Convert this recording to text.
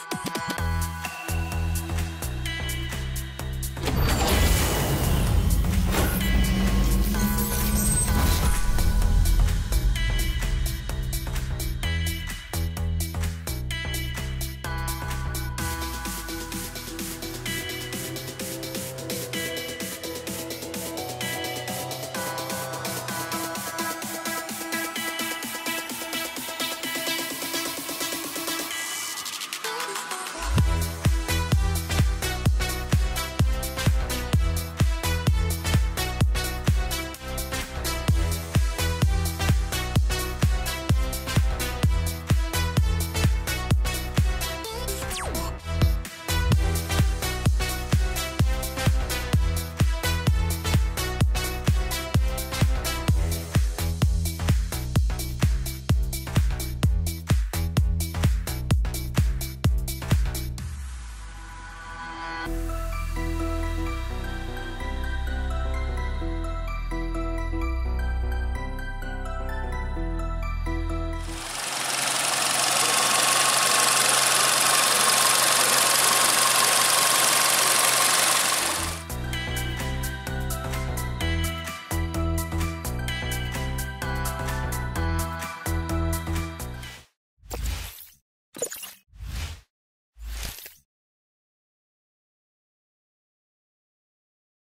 す